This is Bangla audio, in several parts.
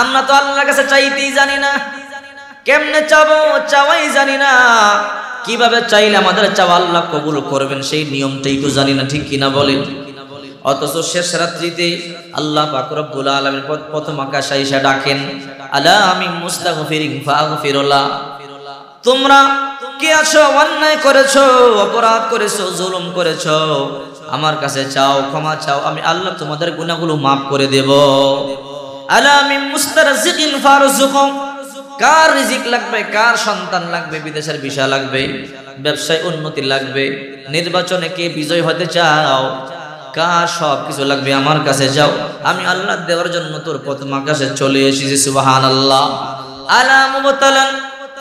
আমরা তো আল্লাহর কাছে চাইতেই জানি না। কেমনে চাবো, চাওয়াই জানি না। কীভাবে চাইলে আমাদের চাওয়া আল্লাহ কবুল করবেন, সেই নিয়মটাই তো জানি না, ঠিক কিনা বলেন? অথচ শেষ রাত্রিতে আল্লাহ পাক রব্বুল আলামিন প্রথম আকাশে এসে ডাকেন, আলা আমি মুস্তাগফিরিন ফাগফিরুল্লাহ। তোমরা কে আছো, অন্যায় করেছ, অপরাধ করেছ, জুলুম করেছ? আমার কাছে চাও, ক্ষমা চাও, আমি আল্লাহ তোমাদের গুনাহগুলো মাফ করে দেব। আলা আমি মুস্তারজিকিন ফারজুকুম কার রিজিক লাগবে, কার সন্তান লাগবে, বিদেশের ভিসা লাগবে, ব্যবসায় উন্নতি লাগবে, নির্বাচনে কে বিজয় হতে চাও, কার সব কিছু লাগবে আমার কাছে যাও। আমি আল্লাহ দেওয়ার জন্য তোর প্রথম আকাশে চলে এসেছি সুবাহান আল্লাহ আলা মুবতালান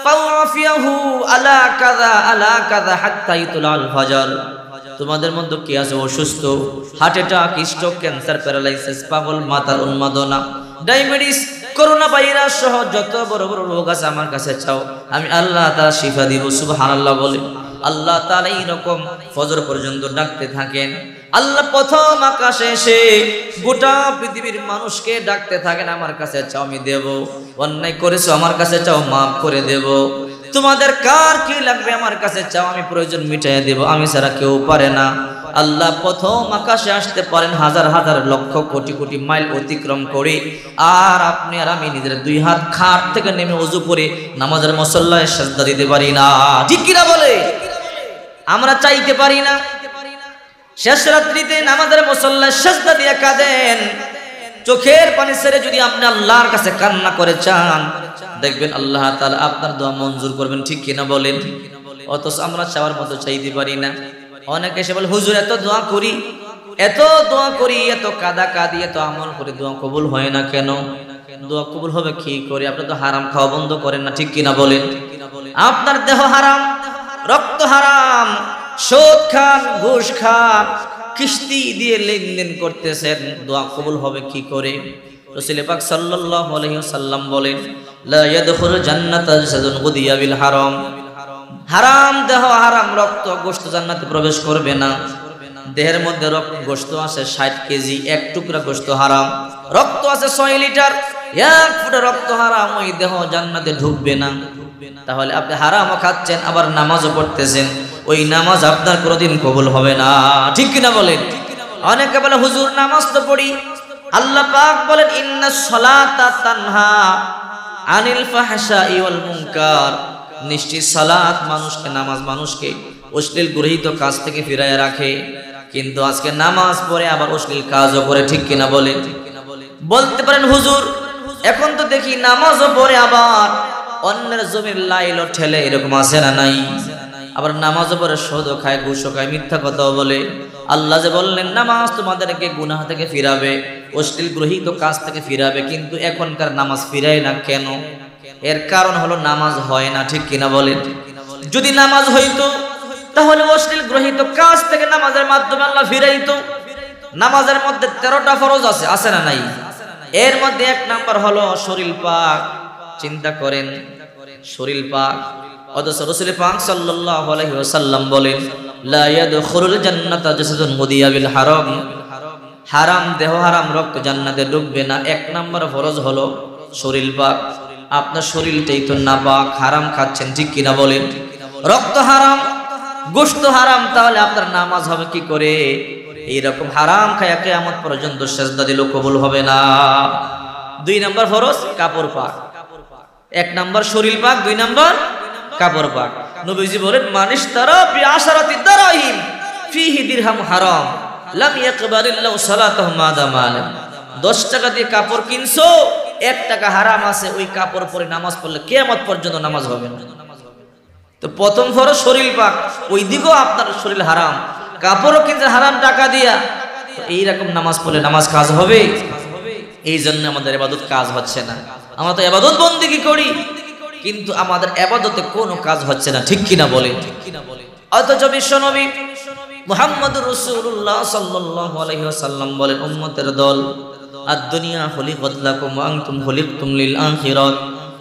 ফাওয়াফিয়াহু আলা কাযা আলা কাযা হাত্তা ইতুলাল তোমাদের মধ্যে কি আছে অসুস্থ? Heart attack, stroke, cancer, paralysis, পাগল মাতার উন্মাদনা। ডায়াবেটিস, করোনা ভাইরাস সহ যত বড় বড় রোগ আছে আমার কাছে চাও, আমি আল্লাহ তারা শিফা দিব, সুবহানাল্লাহ বলে আল্লাহ তাআলা এইরকম ফজর পর্যন্ত ডাকতে থাকেন। আল্লাহ প্রথম আকাশে এসে গোটা পৃথিবীর মানুষকে ডাকতে থাকেন, আমার কাছে চাও, আমি দেব। অন্যায় করেছ, আমার কাছে চাও, মাফ করে দেব। তোমাদের কার কি লাগবে, আমার কাছে চাও, আমি প্রয়োজন মিটাইয়া দেব। আমি ছাড়া কেউ পারে না। আল্লাহ প্রথম আকাশে আসতে পারেন হাজার হাজার লক্ষ কোটি কোটি মাইল অতিক্রম করে, আর আপনি আর আমি নিজের দুই হাত খাট থেকে নেমে উজু করে নামাজের মসল্লায় সাজদা দিতে পারি না। ঠিক কিনা বলে? আমরা চাইতে পারি না। শেষ রাত্রিতে নামাজের মসল্লায় সাজদা দিয়ে কাঁদেন। চোখের পানি ছেড়ে যদি আপনি আল্লাহর কাছে কান্না করে চান, দেখবেন আল্লাহ তাআলা আপনার দোয়া মঞ্জুর করবেন। ঠিক কিনা বলেন? অথচ আমরা চাওয়ার মতো চাইতে পারি না। অনেকে এসে বলে, হুজুর, এত দোয়া করি, এত দোয়া করি, এত কাদা কাদি, এত আমল করে দোয়া কবুল হয় না কেন? দোয়া কবুল হবে কি করে? আপনি তো হারাম খাওয়া বন্ধ করেন না, ঠিক কিনা বলেন? আপনার দেহ হারাম, রক্ত হারাম, সুদ খান, ঘুষ খান, কিস্তি দিয়ে লেনদেন করতেছেন, দোয়া কবুল হবে কি করে? রসুল পাক সাল্লাল্লাহু আলাইহি ওয়াসাল্লাম বলেন, লা ইয়াদখুল জান্নাতা গুদিয়া বিল হারাম। হারাম দেহ, হারাম রক্ত, গোশত জান্নাতে প্রবেশ করবে না। দেহের মধ্যে রক্ত গোস্ত আছে ষাট কেজি, এক টুকরা গোস্ত হারাম। রক্ত আছে ছয় লিটার, এক ফুটা রক্ত হারাম, ওই দেহ জান্নাতে ঢুকবে না। তাহলে আপনি হারামও খাচ্ছেন, আবার নামাজও পড়তেছেন। ওই নামাজ আপনার কোনোদিন কবুল হবে না। ঠিক কিনা বলেন? অনেকে বলে, হুজুর, নামাজ তো পড়ি। আল্লাহ পাক বলেন, ইন্না সলাতা তানহা আনিল ফাহশাই ওয়াল মুনকার। নিশ্চিত সালাত মানুষকে, নামাজ মানুষকে অশ্লীল গৃহীত কাজ থেকে ফিরায় রাখে। কিন্তু আজকে নামাজ পড়ে আবার অশ্লীল কাজও করে, ঠিক কিনা বলে বলতে পারেন, হুজুর, এখন তো দেখি নামাজও পড়ে আবার অন্যের জমির লাইল ঠেলে, এরকম আছে না নাই? আবার নামাজও পড়ে, সোদও খায়, ঘুষও খায়, মিথ্যা কথাও বলে। আল্লাহ যে বললেন, নামাজ তোমাদেরকে গুনাহ থেকে ফিরাবে, অশ্লীল গ্রহীত কাজ থেকে ফিরাবে, কিন্তু এখনকার নামাজ ফিরায় না কেন? এর কারণ হলো নামাজ হয় না, ঠিক কিনা বলেন? যদি নামাজ হইতো, তাহলে অশ্লীল গ্রহীত কাজ থেকে নামাজের মাধ্যমে আল্লাহ ফিরাইতো। নামাজের মধ্যে তেরোটা ফরজ আছে আছে না নাই? এর মধ্যে এক নাম্বার হলো শরীর পাক, চিন্তা করেন, শরীর পাক। অথচ রসুল পাক সাল্লাল্লাহু আলাইহি ওয়াসাল্লাম বলেন, লা ইয়াদখুলুল জান্নাতা জাসাদুন মুদিয়া বিল হারাম। হারাম দেহ হারাম, রক্ত জান্নাতে ঢুকবে না। এক নাম্বার ফরজ হলো শরীর পাক। আপনার শরীরটাই তো না পাক হারাম খাচ্ছেন, ঠিক কিনা বলেন? রক্ত হারাম গোস্ত হারাম, তাহলে আপনার নামাজ হবে কি করে? এইরকম হারাম খায়া আমার পর্যন্ত সেজদা দিল কবুল হবে না। দুই নাম্বার ফরজ, কাপড় পাক। এক নাম্বার শরীর পাক, দুই নাম্বার কাপড় পাক। নবীজি বলেন মানুষ তারা বিআশারাতি দারাহিম, ফিহি দিরহাম হারাম, লাম ইয়াকবালিল্লাহু সালাতাহু মা দামালাম 10 টাকা দিয়ে কাপড় কিনছো এক টাকা হারাম আছে, ওই কাপড় পরে নামাজ পড়লে কিয়ামত পর্যন্ত নামাজ হবে তো প্রথম ফরজ শরীর পাক, ওই দিকেও আপনার শরীর হারাম। কাপড়ও কিন্তু হারাম টাকা দিয়া। এইরকম নামাজ পড়লে নামাজ কাজ হবে? এই জন্য আমাদের এবাদত কাজ হচ্ছে না। আমরা তো এবাদত বন্দিগি করি? কিন্তু আমাদের এবাদতে কোনো কাজ হচ্ছে না, ঠিক কিনা বলে? অথচ বিশ্বনবী মুহাম্মদ রসুল্লাহ সাল্লাল্লাহু আলাইহি ওয়াসাল্লাম বলেন, উম্মতের দল আর দুনিয়া হলি বদলাকুম আনতুম হলিকতুম লিল আখিরাত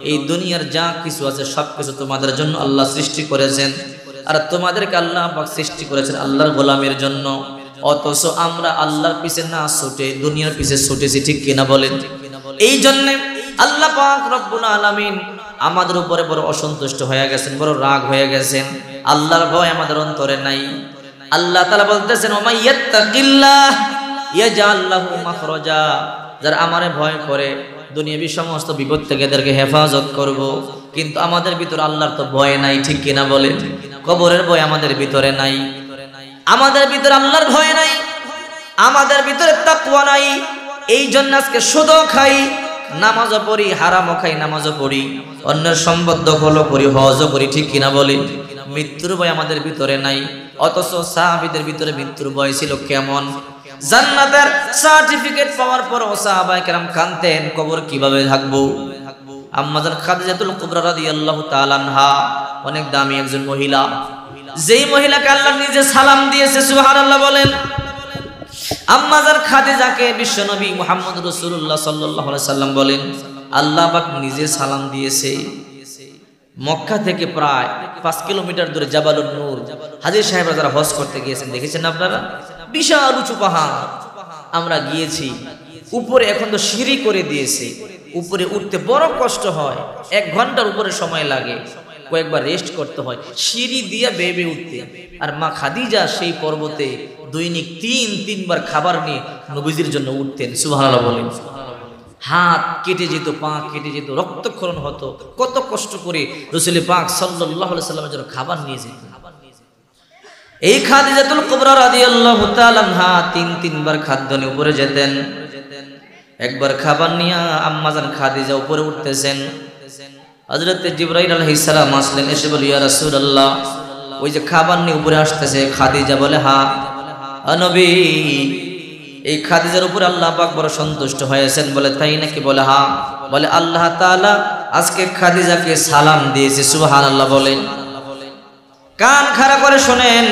এই দুনিয়ার যা কিছু আছে, সব কিছু তোমাদের জন্য আল্লাহ সৃষ্টি করেছেন। আর তোমাদেরকে আল্লাহ সৃষ্টি করেছেন আল্লাহর গোলামের জন্য। অথচ আমরা আল্লাহর পিছে না ছুটে, দুনিয়ার পিছে ছুটেছি, ঠিক কিনা বলেন? এই জন্যে আল্লাহ পাক রব্বুল আলামিন আমাদের উপরে বড় অসন্তুষ্ট হয়ে গেছেন, বড় রাগ হয়ে গেছেন। আল্লাহর ভয় আমাদের অন্তরে নাই। আল্লাহ তাআলা বলতেছেন, ওমাই মাখরাজা, যারা আমারে ভয় করে, দুনিয়াবি সমস্ত বিপদ থেকে এদেরকে হেফাজত করব। কিন্তু আমাদের ভিতরে আল্লাহর তো ভয় নাই, ঠিক কিনা বলেন? কবরের ভয় আমাদের ভিতরে নাই। আমাদের ভিতরে আল্লাহর ভয় নাই, আমাদের ভিতরে তাকওয়া নাই। এই জন্য আজকে সুদও খাই, নামাজও পড়ি, হারামও খাই, নামাজও পড়ি। অন্যের সম্পদ দখলও করি, হজও করি, ঠিক কিনা বলি মৃত্যুর ভয় আমাদের ভিতরে নাই। অথচ সাহাবিদের ভিতরে মৃত্যুর ভয় ছিল কেমন? জান্নাতের সার্টিফিকেট পাওয়ার পর সাহাবায়ে কেরাম কানতেন কবর কীভাবে থাকব আম্মাজান খাদিজাতুল কুবরা রাদিয়াল্লাহু তাআলা আনহা, অনেক দামি একজন মহিলা। যেই মহিলাকে আল্লাহ নিজে সালাম দিয়েছে, সুবহানাল্লাহ বলেন আম্মাজার খাদিজাকে বিশ্বনবী মুহাম্মদ রাসূলুল্লাহ সাল্লাল্লাহু আলাইহি সাল্লাম বলেন, আল্লাহ পাক নিজে সালাম দিয়েছে। মক্কা থেকে প্রায় পাঁচ কিলোমিটার দূরে জাবালুন নূর, হাজির সাহেবরা যারা হজ করতে গিয়েছেন, দেখেছেন আপনারা? বিশাল উঁচু পাহাড়। আমরা গিয়েছি। উপরে এখন তো সিঁড়ি করে দিয়েছে। উপরে উঠতে বড় কষ্ট হয়। এক ঘণ্টার উপরে সময় লাগে। কয়েকবার রেস্ট করতে হয়। সিঁড়ি দিয়ে বেবে উঠতে। আর মা খাদিজা সেই পর্বতে দৈনিক তিন, তিনবার খাবার নিয়ে নবীজির জন্য উঠতেন। সুবহানাল্লাহ বলেন। হাত কেটে যেত, পা কেটে যেত, রক্তক্ষরণ হতো। কত কষ্ট করে রসুল পাক সাল্লাহ সাল্লামের জন্য খাবার নিয়ে যেত এই খাদিজাতুল কুবরা রাদিয়াল্লাহু তাআলা আনহা তিন তিনবার খাদ্য নিয়ে উপরে যেতেন। একবার খাবার নিয়ে আম্মাজান খাদিজা উপরে উঠতেছেন। হযরত জিবরাইল আলাইহিস সালাম আসলেন, এসে বলে, ইয়া রাসূলুল্লাহ, ওই যে খাবার নিয়ে উপরে আসতেছে। খাদিজা বলে হ্যাঁ নবী, এই খাদিজার উপর আল্লাহ পাক বড় সন্তুষ্ট হয়েছেন। বলে, তাই নাকি? বলে হ্যাঁ বলে, আল্লাহ তাআলা আজকে খাদিজাকে সালাম দিয়েছে। সুবহানাল্লাহ বলেন। কান খাড়া করে শোনেন।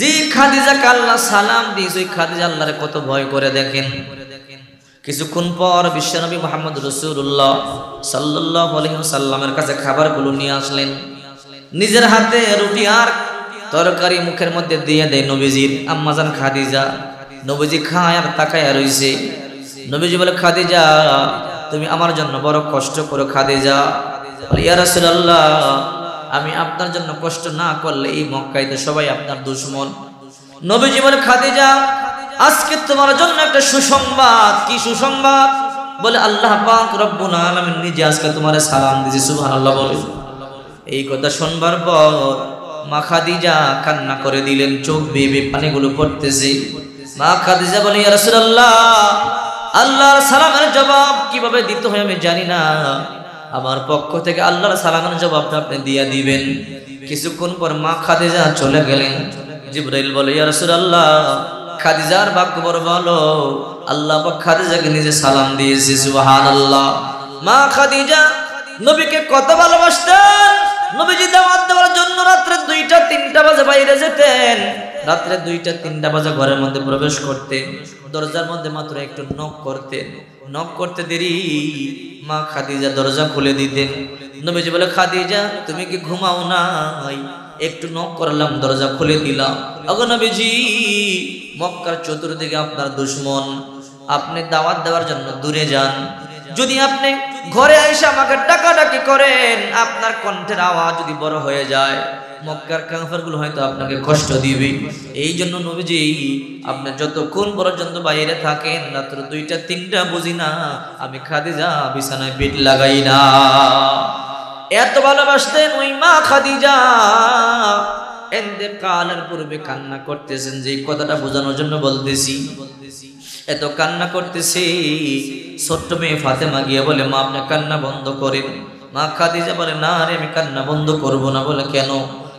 যে খাদিজাকে আল্লাহ সালাম দিয়েছে, ওই খাদিজা আল্লাহরে কত ভয় করে দেখেন। কিছুক্ষণ পর বিশ্বনবী মোহাম্মদ রসুল্লাহ সাল্লাহ সাল্লামের কাছে খাবারগুলো নিয়ে আসলেন। নিজের হাতে রুটি আর তরকারি মুখের মধ্যে দিয়ে দেয় নবীজির। আম্মাজান খাদিজা, নবীজি খায় আর তাকায় রইছে। নবীজি বলে, খাদিজা, তুমি আমার জন্য বড় কষ্ট করো খাদিজা। ইয়া রাসূলুল্লাহ আমি আপনার জন্য কষ্ট না করলে এই মক্কায় তো সবাই আপনার দুশ্মন। নবীজি বলে, খাদিজা, আজকে তোমার জন্য একটা সুসংবাদ। কি সুসংবাদ? বলে, আল্লাহ পাক রব্বুল আলামিন নিজে আজকে তোমারে সালাম দিয়েছে, সুবহানাল্লাহ বলে। এই কথা শুনবার পর মা খাদিজা কান্না করে দিলেন, চোখ বেয়ে পানিগুলো পড়তেছে। মা খাদিজা বলে, ইয়া রাসূলুল্লাহ, আল্লাহর সালামের জবাব কীভাবে দিতে হয় আমি জানি না। আমার পক্ষ থেকে আল্লাহর সালামের জবাবটা আপনি দিয়া দিবেন। কিছুক্ষণ পর মা খাদিজা চলে গেলেন। জিব্রাইল বলে, ইয়া রাসূলুল্লাহ, খাদিজার ভাগ্য বড় ভালো। আল্লাহ খাদিজাকে নিজে সালাম দিয়েছে, সুবহানাল্লাহ। মা খাদিজা নবীকে কত ভালোবাসতেন? নবীজি দাওয়াত দেওয়ার জন্য রাত্রে দুইটা, তিনটা বাজে বাইরে যেতেন। রাত্রে দুইটা, তিনটা বাজে ঘরের মধ্যে প্রবেশ করতেন দরজার মধ্যে মাত্র একটু নখ করতেন নখ করতে দেরি, মা খাদিজা দরজা খুলে দিতেন নবীজি বলে, খাদিজা, তুমি কি ঘুমাও নাই? একটু নখ করলাম, দরজা খুলে দিলাম। অগো নবীজি, মক্কার চতুর্দিকে আপনার দুশ্মন। আপনি দাওয়াত দেওয়ার জন্য দূরে যান। যদি আপনি ঘরে এসে আমাকে ডাকাডাকি করেন, আপনার কণ্ঠের আওয়াজ যদি বড় হয়ে যায় মক্কার কাফেরগুলো হয়তো আপনাকে কষ্ট দিবে। এই জন্য নবীজি, আপনি যতক্ষণ পর্যন্ত বাইরে থাকেন, রাত্র দুইটা, তিনটা বুঝি না, আমি খাদিজা বিছানায় পেট লাগাই না। এত ভালোবাসতেন ওই মা খাদিজা। কালের পূর্বে কান্না করতেছেন, যে কথাটা বোঝানোর জন্য বলতেছি। এত কান্না করতেছি। ছোট্ট মেয়ে ফাতেমা গিয়ে বলে, মা, আপনি কান্না বন্ধ করেন। মা খাদিজা বলে, না রে, আমি কান্না বন্ধ করব না। বলে, কেন?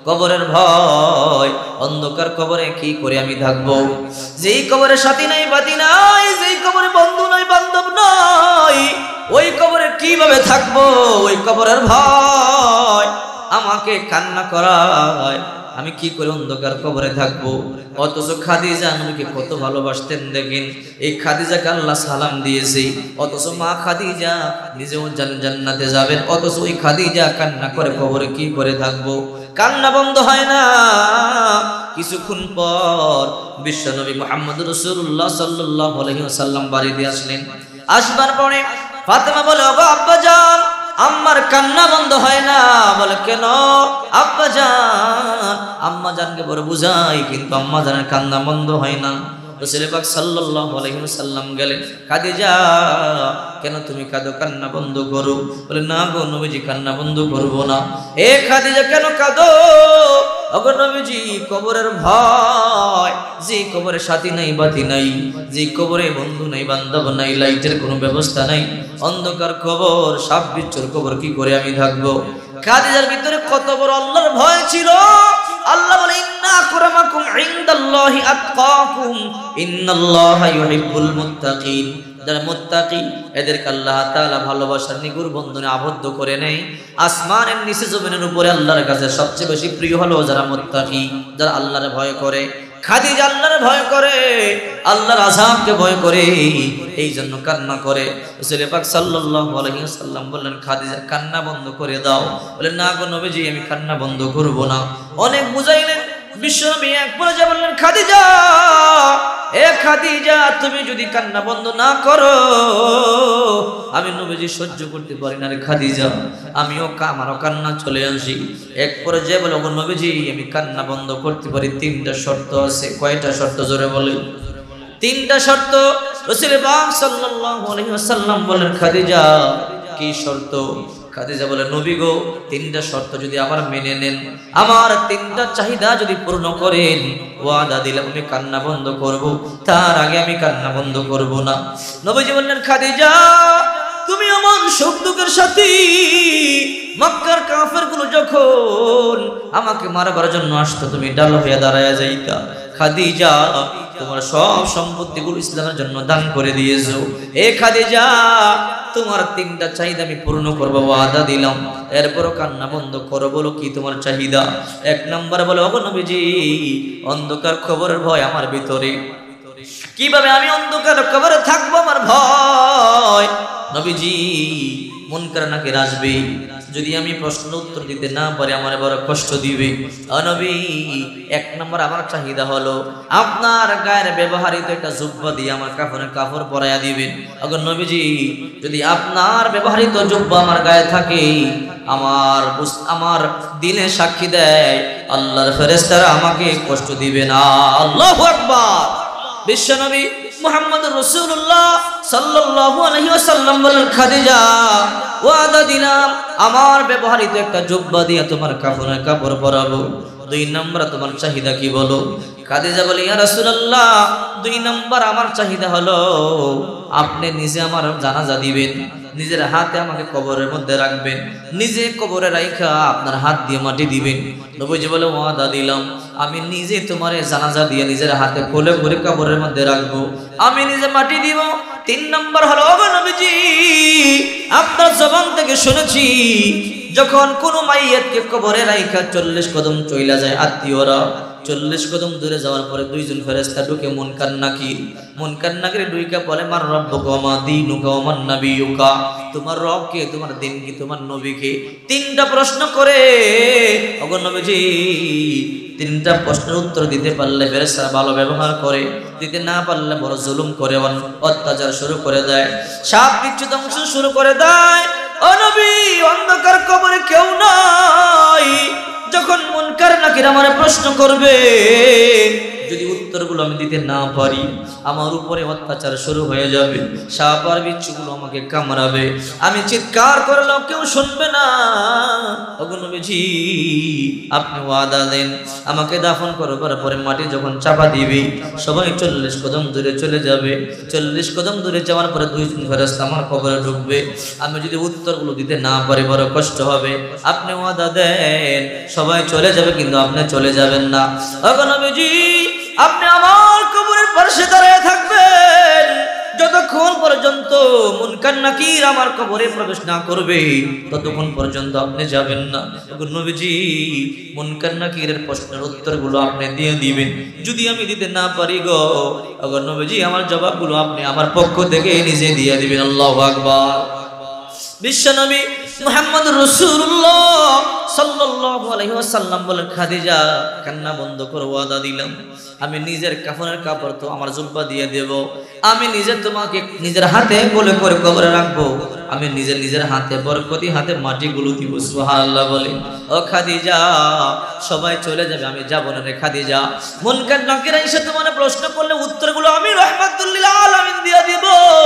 কবরের ভয়। অন্ধকার কবরে কি করে আমি থাকব? যেই কবরে সাথী নাই, বাতি নাই, যেই কবরে বন্ধু নাই, বান্ধব নাই, ওই কবরে কীভাবে থাকব? ওই কবরের ভয় আমাকে কান্না করায়। আমি কি করে অন্ধকার কবরে থাকব? অথচ খাদিজা নবীকে কত ভালোবাসতেন দেখেন। এই খাদিজাকে আল্লাহ সালাম দিয়েছে। অথচ মা খাদিজা নিজেও জান্নাতে যাবেন। অথচ ওই খাদিজা কান্না করে কবরে কি করে থাকব? কান্না বন্ধ হয় না। কিছুক্ষণ পর বিশ্বনবী মোহাম্মদ রসুল্লাহ সাল্লাহ বাড়ি দিয়ে আসলেন। আসবার পরে ফাতেমা বলে, ওগো আব্বা আম্মার কান্না বন্ধ হয় না। বলে, কেন? আব্বা যান আম্মা বলে, বুঝাই, কিন্তু আম্মা জানের কান্না বন্ধ হয় না। রসুল পাক সাল্লাল্লাহু আলাইহি ওয়াসাল্লাম গেলেন খাদিজা কেন তুমি কাঁদো? কান্না বন্ধ করো। বলে, না গো নবীজি, কান্না বন্ধ করব না। এ খাদিজা, কেন কাঁদো? অগো নবীজি, কবরের ভয়। যে কবরে সাথী নাই, বাতি নাই। যে কবরে বন্ধু নাই, বান্ধব নাই, লাইটের কোনো ব্যবস্থা নাই। অন্ধকার কবর, সাপ বিচ্ছর কবর, কি করে আমি থাকব? খাদিজার ভিতরে কত বড় আল্লাহর ভয় ছিল! আল্লাহ বলে, ইন্না আকরামাকুম ইনদাল্লাহি আতকাকুম। ইন্নাল্লাহা ইউহিব্বুল মুত্তাকিন। যারা মুত্তাকি এদেরকে আল্লাহ তাআলা ভালোবাসার নিগুর বন্ধনে আবদ্ধ করে নেয়। আসমানের নিচে জমিনের উপরে আল্লাহর কাছে সবচেয়ে বেশি প্রিয় হলো যারা মুত্তাকি যারা আল্লাহর ভয় করে। খাদিজা আল্লাহর ভয় করে, আল্লাহর আজাবকে ভয় করে এই জন্য কান্না করে। রাসূল পাক সাল্লাল্লাহু আলাইহি ওয়াসাল্লাম বললেন খাদিজা কান্না বন্ধ করে দাও। বলে, না গো নবীজি, আমি কান্না বন্ধ করব না। অনেক বুঝাইলেন বিশ্বনবী এক পর্যায়ে বললেন, খাদিজা, এ খাদিজা, তুমি যদি কান্না বন্ধ না করো, আমি নবীজি সহ্য করতে পারি না রে খাদিজা। আমিও আমারও কান্না চলে আসি। এক পর্যায়ে বলে, ওগো নবীজি, আমি কান্না বন্ধ করতে পারি। তিনটা শর্ত আছে। কয়টা শর্ত জোরে বলে? তিনটা শর্ত। রসুল পাক সাল্লাল্লাহু আলাইহি ওয়াসাল্লাম বলেন, খাদিজা, কি শর্ত? খাদিজা বলে, নবী গো, তিনটা শর্ত যদি আমার মেনে নেন, আমার তিনটা চাহিদা যদি পূর্ণ করেন, ওয়াদা দিলাম আমি কান্না বন্ধ করব, তার আগে আমি কান্না বন্ধ করব না। নবীজি বললেন, খাদিজা, তুমি আমার সুখ দুঃখের সাথী, মক্কার কাফেরগুলো যখন আমাকে মারবার জন্য আসতো, তুমি ডাল হয়ে দাঁড়ায় যাইতা। খাদিজা, তোমার সব সম্পত্তিগুলো ইসলামের জন্য দান করে দিয়েছ। এ খাদিজা, তোমার তিনটা চাহিদা আমি পূর্ণ করব, ওয়াদা দিলাম। এরপরও কান্না বন্ধ করো, বলো কি তোমার চাহিদা? এক নম্বর বলো অগনবীজি অন্ধকার খবরের ভয় আমার ভিতরে। কীভাবে আমি অন্ধকার খবরে থাকব আমার ভয়? নবীজি, মন করে নাকি আসবে? যদি আমি প্রশ্ন উত্তর দিতে না পারি, আমার বড় কষ্ট দিবে। অনবী এক নম্বর আমার চাহিদা হলো, আপনার গায়ের ব্যবহারিত একটা জুব্বা দিয়ে আমার কাপড়ে কাপড় পরাইয়া দিবেন। অগর নবীজি, যদি আপনার ব্যবহারিত জুব্বা আমার গায়ে থাকে, আমার আমার দিনে সাক্ষী দেয়, আল্লাহর ফেরেস্তারা আমাকে কষ্ট দিবে না। আল্লাহ আকবার। বিশ্বনবী মুহাম্মদ রসুল্লাহ সাল্লু আলাইহি ওয়াসাল্লাম বলেন, খাদিজা, ওয়াদা দিলাম, আমার ব্যবহারিত একটা জুব্বা দিয়ে তোমার কাপড়ে কাপড় পরাবো। দুই নম্বর, তোমার চাহিদা কি বলো? খাদিজা বলে, ইয়া রাসূলুল্লাহ, দুই নম্বর আমার চাহিদা হলো, আপনি নিজে আমার জানাজা দিবেন, নিজের হাতে আমাকে কবরের মধ্যে রাখবেন, নিজে কবরে রাইখা আপনার হাত দিয়ে মাটি দিবেন। নবীজি বলে, ওয়াদা দিলাম, আমি নিজে তোমার জানাজা দিয়ে নিজের হাতে কোলে করে কবরের মধ্যে রাখব, আমি নিজে মাটি দিব। তিন নম্বর হলো নবীজি, আপনার জবান থেকে শুনেছি যখন কোনো মাইয়াতকে কবরে রাইখা চল্লিশ কদম চইলা যায় আত্মীয়রা, চল্লিশ কদম দূরে যাওয়ার পরে দুইজন ফেরেস্তা ঢুকে মন কান্নাকি মন কান্নাকিরে ডুইকা বলে, মার রব্ব কমা ওমান নাবিয়ুকা তোমার রব কে? তোমার দিন কি? তোমার নবী কে? তিনটা প্রশ্ন করে, ওগো নবীজি, তিনটা প্রশ্নের উত্তর দিতে পারলে ফেরেস্তারা ভালো ব্যবহার করে, দিতে না পারলে বড় জুলুম করে, অত্যাচার শুরু করে দেয়, সাপ বিচ্ছু ধ্বংস শুরু করে দেয় ও নবী অন্ধকার কবরে কেউ নাই। যখন মুনকার নাকির আমার প্রশ্ন করবে যদি উত্তরগুলো আমি দিতে না পারি, আমার উপরে অত্যাচার শুরু হয়ে যাবে। সাপ আর বিচ্ছুগুলো আমাকে কামড়াবে। আমি চিৎকার করলেও কেউ শুনবে না। অগুনবীজি আপনি ওয়াদা দেন। আমাকে দাফন করবার পরে মাটি যখন চাপা দিবে, সবাই চল্লিশ কদম দূরে চলে যাবে। চল্লিশ কদম দূরে যাওয়ার পরে দুইজন ফেরস্তা আমার কবরে ঢুকবে। আমি যদি উত্তরগুলো দিতে না পারি, বড় কষ্ট হবে। আপনি ওয়াদা দেন, সবাই চলে যাবে, কিন্তু আপনি চলে যাবেন না। অগনবীজি আপনি আমার কবরের পাশে দাঁড়িয়ে থাকবেন। যতক্ষণ পর্যন্ত মুনকার নাকির আমার কবরে প্রবেশ না করবে, ততক্ষণ পর্যন্ত আপনি যাবেন না। নবীজি, মুনকার নাকিরের প্রশ্নের উত্তরগুলো আপনি দিয়ে দিবেন। যদি আমি দিতে না পারি গো অগর নবীজি আমার জবাবগুলো আপনি আমার পক্ষ থেকে নিজে দিয়ে দিবেন। আল্লাহ আকবার। বিশ্বনবী মুহাম্মদ রসুল্লাহ সাল্লাল্লাহু আলাইহি খাদিজা, কান্না বন্ধ করো ওয়াদা দিলাম। আমি নিজের কাফনের কাপড় তো আমার জুব্বা দিয়ে দেব। আমি নিজে তোমাকে নিজের হাতে কোলে করে কবরে রাখব। আমি নিজের নিজের হাতে, বরকতি হাতে মাটিগুলো দিব, সুবহানাল্লাহ বলে। ও খাদিজা, সবাই চলে যাবে, আমি যাব না রে খাদিজা। মুনকার নাকিরা এসে তোমার প্রশ্ন করলে উত্তরগুলো আমি রহমাতুল্লিল আলামিন দিয়ে দিব।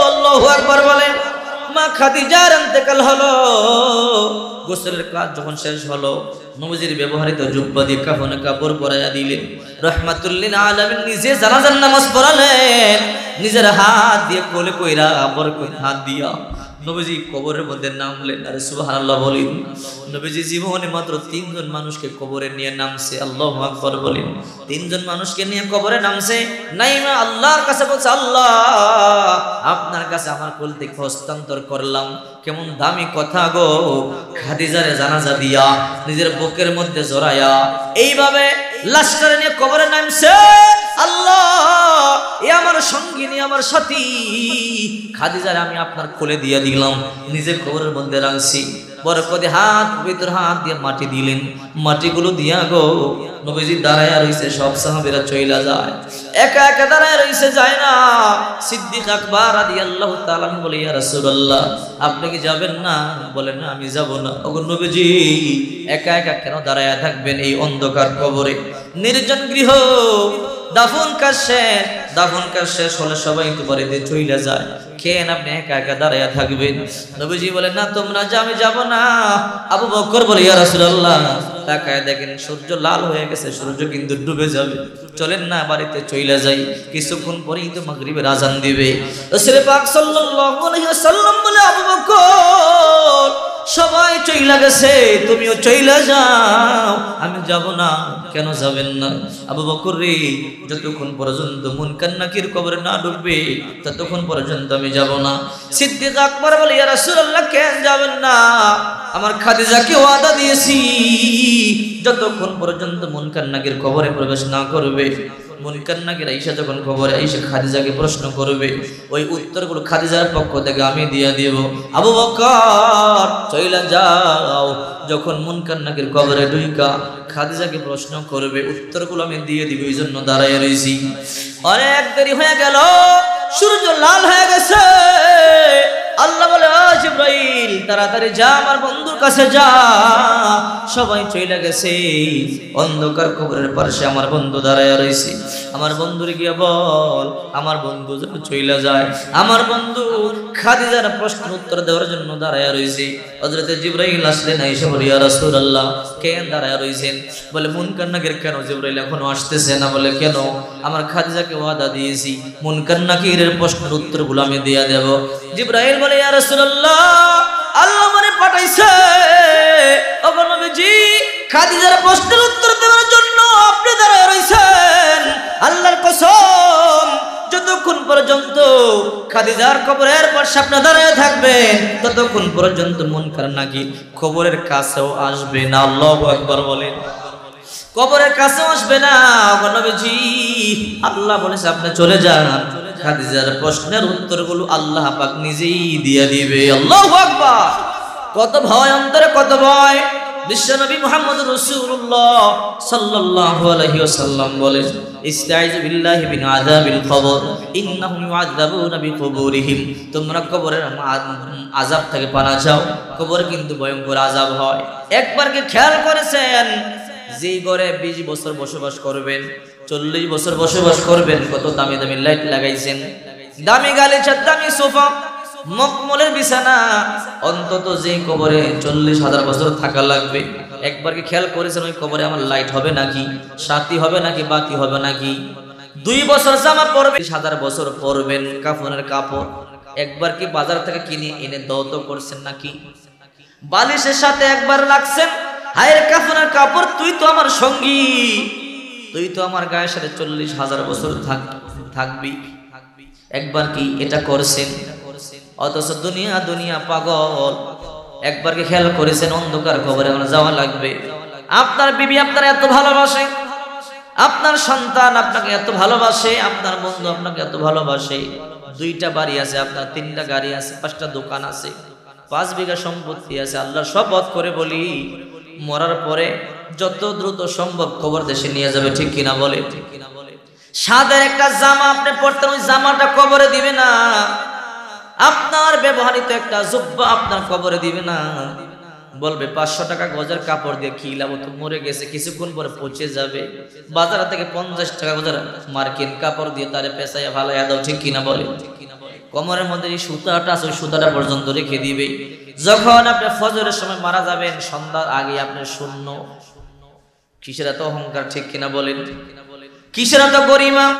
আল্লাহু আকবার বলে। মা খাদিজার ইন্তেকাল হলো। গোসলের কাজ যখন শেষ হলো, নবজির ব্যবহারিত জুব্বা দিয়ে কাফনে কাপড় পরাইয়া দিলেন। রহমাতুল্লিন আলামিন নিজে জানাজার নামাজ পড়ালেন। নিজের হাত দিয়ে কোলে কইরা বরকত হাত দিয়া নবীজি কবরের মধ্যে নাম নামলেন আরে সুবহানাল্লাহ বলেন। নবীজি জীবনে মাত্র তিনজন মানুষকে কবরে নিয়ে নামছে, আল্লাহু আকবার বলেন। তিনজন মানুষকে নিয়ে কবরে নামছে? নাই নাইমা আল্লাহর কাছে বলছে, আল্লাহ, আপনার কাছে আমার কোল থেকে হস্তান্তর করলাম। কেমন দামি কথা গো, খাদিজারে জানাজা দিয়া, নিজের বুকের মধ্যে জড়ায়া এইভাবে লাশটারে নিয়ে কবরে নামছে। আল্লাহ, এ আমার সঙ্গিনী, আমার সাথী। খাদিজার আমি আপনার খুলে দিয়ে দিলাম। নিজের কবরের মধ্যে রাখছি। বরকদে হাত ভিতর হাত দিয়ে মাটি দিলেন। মাটিগুলো দিয়া গো, নবীজি দাঁড়ায় রয়েছে সব সাহাবীরা চইলা যায়। একা একা দাঁড়ায় রইছে যায় না। সিদ্দিক আকবর আদি আল্লাহ তালাম বলে, ইয়া রাসূলুল্লাহ, আপনি কি যাবেন না? বলেন না, আমি যাব না। ওগো একা একা কেন দাঁড়ায় থাকবেন এই অন্ধকার কবরে? নির্জন গৃহ, দাফন কাজ শেষ। দাফন কাজ শেষ হলে সবাই তো বাড়িতে চইলা যায়। খেয়ে আপনি একা একা দাঁড়াইয়া থাকবেন। নবীজি বলে, না, তোমরা যা আমি যাব না। আবু বকর বলে, ইয়া রাসূলুল্লাহ, তাকায় দেখেন সূর্য লাল হয়ে গেছে, সূর্য কিন্তু ডুবে যাবে। চলেন না, বাড়িতে চইলা যাই। কিছুক্ষণ পরেই তো মাগরিবের রাজান দিবে। রাসূল পাক সাল্লাল্লাহু আলাইহি ওয়াসাল্লাম বলে, আবু বকর সবাই চইলা গেছে, তুমিও চইলা যাও। আমি যাব না, কেন যাবেন না? আবু বকর রে, যতক্ষণ পর্যন্ত মুনকার নাকির কবরে না ঢুকবে, ততক্ষণ পর্যন্ত আমি যাব না। সিদ্দিক আকবর বলে, ইয়া রাসূলুল্লাহ, কেন যাবেন না? আমার খাদিজাকে ওয়াদা দিয়েছি। যতক্ষণ পর্যন্ত মুনকার নাকির কবরে প্রবেশ না করবে মুনকার নাকির আইসা যখন খবরে আইসা খাদিজাকে প্রশ্ন করবে, ওই উত্তরগুলো খাদিজার পক্ষ থেকে আমি দিয়ে দিব। আবু চইলা যাও। যখন মুনকার নাকির কবরে ঢুইকা, খাদিজাকে প্রশ্ন করবে, উত্তরগুলো আমি দিয়ে দিব, এই জন্য দাঁড়ায় রয়েছি অনেক দেরি হয়ে গেল, সূর্য লাল হয়ে গেছে। আল্লাহ বলে "ও জিব্রাইল, তাড়াতাড়ি যা, আমার বন্ধুর কাছে যা। সবাই চলে গেছে। অন্ধকার কবরের পাশে আমার বন্ধু দাঁড়ায় রয়েছে আমার বন্ধুর গিয়ে বল, আমার বন্ধু যেন চইলা যায়। আমার বন্ধু খাদিজার প্রশ্ন উত্তর দেওয়ার জন্য দাঁড়ায় রয়েছে হযরতে জিব্রাইল আসলেন এসে বলি, ইয়া রাসূলুল্লাহ কেন দাঁড়ায় রয়েছেন বলে, মুনকার নাকির কেন জিব্রাইল এখনও আসতেছে না? বলে, কেন? আমার খাদিজাকে ওয়াদা দিয়েছি। মুনকার নাকিরের প্রশ্নের উত্তরগুলো আমি দিয়ে দেব। জিব্রাইল বলে, ইয়া রাসূলুল্লাহ, আল্লাহ মানে পাঠাইছে। ওগো নবীজি, খাদিজার প্রশ্নের উত্তর দেওয়ার জন্য আপনি রয়েছেন আল্লাহর কসম, যতক্ষণ পর্যন্ত খাদিজার পাশে দাঁড়ায় থাকবেন, ততক্ষণ পর্যন্ত মন খারাপ নাকি কবরের কাছেও আসবে না। আল্লাহ একবার বলেন। কবরের কাছেও আসবে না। আল্লাহ বলেছে, আপনি চলে যান। খাদিজার প্রশ্নের উত্তরগুলো আল্লাহ নিজেই দিয়ে দিবে। আল্লাহু কত ভয়, অন্তরে কত ভয়। বিশ্বনবী মুহাম্মদ রাসূলুল্লাহ সাল্লাল্লাহু আলাইহি ওয়াসাল্লাম বলেন কিন্তু হয়। একবার খেয়াল করেছেন? যেই ঘরে বিশ বছর বসবাস করবেন, চল্লিশ বছর বসবাস করবেন, কত দামি দামি লাইট লাগাইছেন। দামি গালিচার, দামি সোফা মকমলের বিছানা। অন্তত যে কবরে চল্লিশ হাজার বছর থাকা লাগবে। একবার কি খেয়াল করেছেন ওই কবরে আমার লাইট হবে নাকি? সাথী হবে নাকি বাতি হবে নাকি? দুই বছর জামা পরবে হাজার বছর পরবেন কাফনের কাপড়। একবার কি বাজার থেকে কিনে এনে দত করছেন নাকি? বালিশের সাথে একবার লাগছেন হায়ের কাফনের কাপড়, তুই তো আমার সঙ্গী। তুই তো আমার গায়ের সাথে চল্লিশ হাজার বছর থাক থাকবি। একবার কি এটা করছেন? অথচ দুনিয়া দুনিয়া পাগল। একবার কি খেয়াল করেছেন? অন্ধকার খবরে যাওয়া লাগবে? আপনার বিবি আপনার এত ভালোবাসে? আপনার সন্তান আপনাকে এত ভালোবাসে? আপনার বন্ধু আপনাকে এত ভালোবাসে? দুইটা বাড়ি আছে, আপনার তিনটা গাড়ি আছে, পাঁচটা দোকান আছে, পাঁচ বিঘা সম্পত্তি আছে। আল্লাহ শপথ করে বলি, মরার পরে যত দ্রুত সম্ভব খবর দেশে নিয়ে যাবে, ঠিক কিনা বলে? ঠিক কিনা বলে সাদের একটা জামা আপনি পরতেন, ওই জামাটা কবরে দিবে না। আপনার ব্যবহারিত একটা জুব্বা আপনার কবরে দিবে না। বলবে, পাঁচশো টাকা গজের কাপড় দিয়ে কি লাভ? তো মরে গেছে, কিছুক্ষণ পরে পচে যাবে। বাজার থেকে পঞ্চাশ টাকা গজের মার্কিন কাপড় দিয়ে তারে পেশায় ভালো দাও ঠিক কিনা বলে? কমরের মধ্যে এই সুতাটা আছে, ওই সুতাটা পর্যন্ত রেখে দিবে। যখন আপনি ফজরের সময় মারা যাবেন, সন্ধ্যার আগে আপনি শূন্য। কিসের এত অহংকার, ঠিক কিনা বলেন? কিসের এত গরিমা?